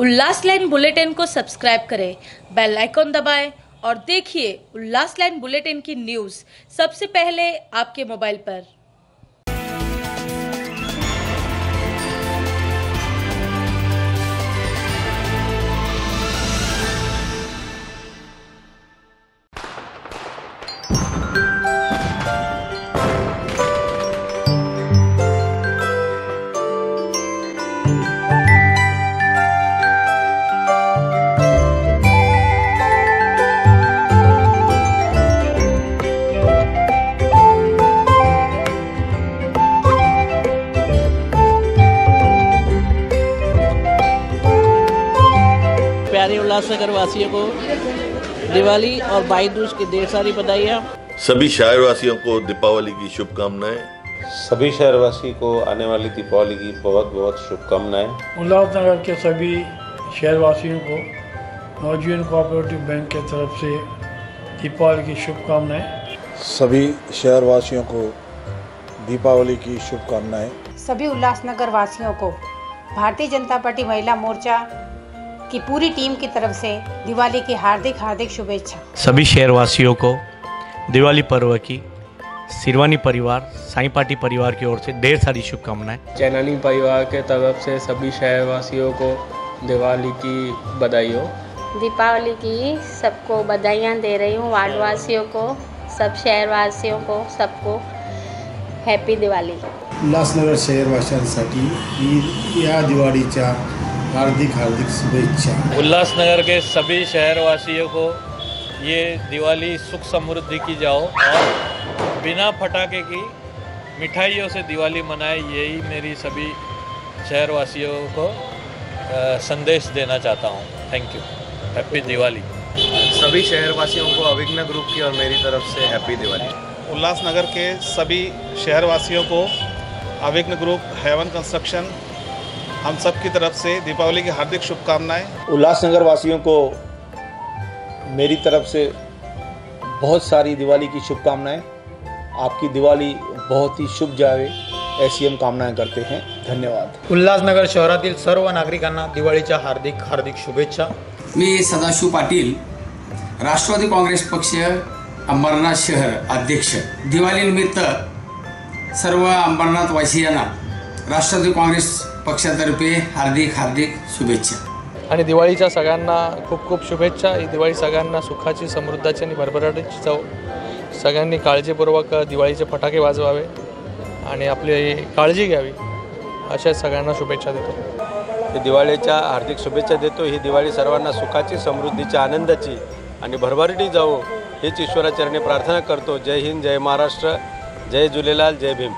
उल्लास line bulletin को subscribe करें, bell icon दबाएँ और देखिए उल्लास लाइन बुलेटिन की न्यूज़ सबसे पहले आपके मोबाइल पर। प्यारे उल्लासनगर वासियों को दिवाली और भाई दूज की ढेर सारी बधाइयाँ। सभी शहरवासियों को दीपावली की शुभकामनाएँ। सभी शहरवासी को आने वाली दीपावली की बहुत बहुत शुभकामनाएँ। उल्लासनगर के सभी शहरवासियों को नवजीवन कोऑपरेटिव बैंक के तरफ़ से दीपावली की शुभकामनाएँ। सभी शहरवासियों को दीपावली की शुभकामनाएँ। सभी उल्लासनगर वासियों को भारतीय जनता पार्टी महिला मोर्चा की पूरी टीम की तरफ़ से दिवाली की हार्दिक हार्दिक शुभेच्छा। सभी शहरवासियों को दिवाली पर्व की सिरवानी परिवार साई पार्टी परिवार की ओर से ढेर सारी शुभकामनाएँ। चैनानी परिवार के तरफ़ से सभी शहरवासियों को दिवाली की बधाई हो दीपावली की सबको बधाइयाँ दे रही हूँ वार्डवासियों को सब शहरवासियों को सबको हैप्पी दिवाली। उल्हासनगर शहरवासियांसाठी ही या दिवाळीच्या हार्दिक हार्दिक शुभेच्छा। उल्लासनगर के सभी शहरवासियों को ये दिवाली सुख समृद्धि की जाओ और बिना फटाके की मिठाइयों से दिवाली मनाए यही मेरी सभी शहरवासियों को संदेश देना चाहता हूँ। Thank you happy Diwali. सभी शहरवासियों को अविघ्न ग्रुप की और मेरी तरफ़ से हैप्पी दिवाली। उल्लासनगर के सभी शहरवासियों को अविघ्न ग्रुप हेवन कंस्ट्रक्शन हम सब की तरफ़ से दीपावली की हार्दिक शुभकामनाएँ। उल्लासनगर वासियों को मेरी तरफ़ से बहुत सारी दिवाली की शुभकामनाएँ। आपकी दिवाली बहुत ही शुभ जावे ऐसी हम कामनाएँ करते हैं। धन्यवाद। उल्हासनगर शहरातील सर्व नागरिकांना दिवाळीच्या हार्दिक हार्दिक शुभेच्छा। मी सदाशिव पाटील राष्ट्रवादी काँग्रेस पक्ष अंबरनाथ शहर अध्यक्ष. दिवाळीनिमित्त सर्व अंबरनाथ वासियांना राष्ट्रवादी काँग्रेस पक्षातर्फे हार्दिक हार्दिक शुभेच्छा. आणि दिवाळीच्या सगळ्यांना खूप खूप शुभेच्छा. ही दिवाळी सगळ्यांना सुखाची समृद्धाची आणि भरभराटीची जाऊ सगळ्यांनी काळजीपूर्वक दिवाळीचे फटाके वाजवावे आणि आपली काळजी घ्यावी. अशा सगळ्यांना शुभेच्छा देतो. दिवाळीच्या हार्दिक शुभेच्छा देतो. ही दिवाळी सर्वांना सुखाची समृद्धीची आनंदाची आणि भरभराटी जावो हीच ईश्वराचरणी प्रार्थना करतो. जय हिंद जय महाराष्ट्र जय झुलेलाल जय भीम.